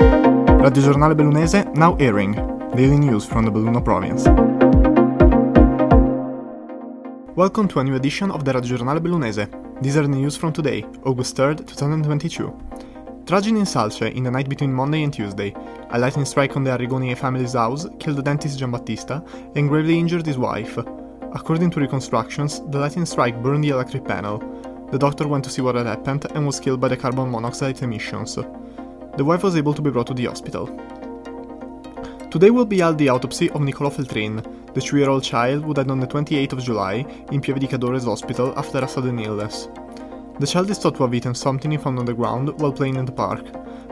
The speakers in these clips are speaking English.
Radio Giornale Bellunese now airing. Daily news from the Belluno province. Welcome to a new edition of the Radio Giornale Bellunese. These are the news from today, August 3rd, 2022. Tragedy in Salce in the night between Monday and Tuesday. A lightning strike on the Arrigoni family's house killed the dentist Gianbattista and gravely injured his wife. According to reconstructions, the lightning strike burned the electric panel. The doctor went to see what had happened and was killed by the carbon monoxide emissions. The wife was able to be brought to the hospital. Today will be held the autopsy of Nicolò Feltrin, the two-year-old child who died on the 28th of July in Pieve di Cadore's hospital after a sudden illness. The child is thought to have eaten something he found on the ground while playing in the park,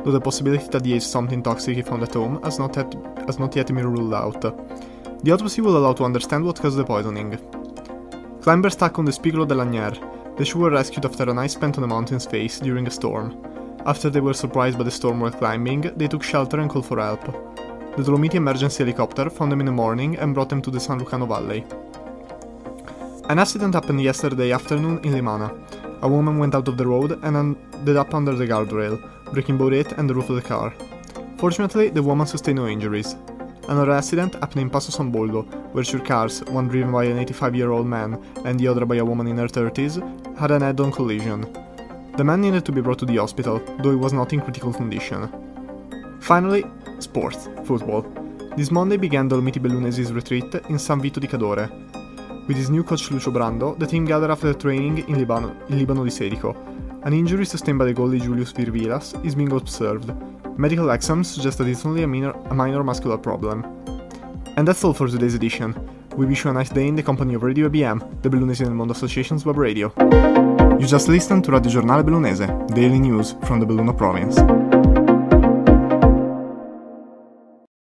though the possibility that he ate something toxic he found at home has not yet, has not yet been ruled out. The autopsy will allow to understand what caused the poisoning. Climbers stuck on the Spigolo dell'Agner. The two were rescued after a night spent on the mountain's face during a storm. After they were surprised by the storm while climbing, they took shelter and called for help. The Dolomiti emergency helicopter found them in the morning and brought them to the San Lucano Valley. An accident happened yesterday afternoon in Limana. A woman went out of the road and ended up under the guardrail, breaking both it and the roof of the car. Fortunately, the woman sustained no injuries. Another accident happened in Passo San Boldo, where two cars, one driven by an 85 year old man and the other by a woman in her 30s, had an head on collision. The man needed to be brought to the hospital, though he was not in critical condition. Finally, sports, football. This Monday began Dolomiti Bellunesi's retreat in San Vito di Cadore. With his new coach Lucio Brando, the team gathered after training in Libano, in Libano di Sedico. An injury sustained by the goalie Julius Virvilas is being observed. Medical exams suggest that it's only a minor, a minor muscular problem. And that's all for today's edition. We wish you a nice day in the company of Radio ABM, the Bellunesi nel Mondo Association's web radio. You just listened to Radio Giornale Bellunese, daily news from the Belluno province.